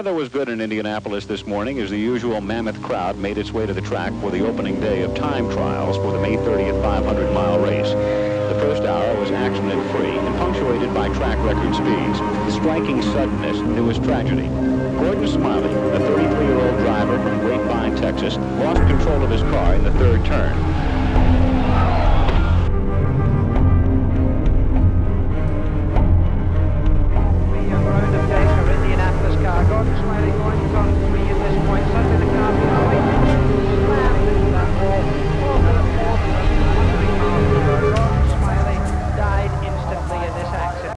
Weather was good in Indianapolis this morning as the usual mammoth crowd made its way to the track for the opening day of time trials for the May 30th 500-mile race. The first hour was accident-free and punctuated by track record speeds. The striking suddenness, of was tragedy. Gordon Smiley, a 33-year-old driver from Grapevine, Texas, lost control of his car in the third turn.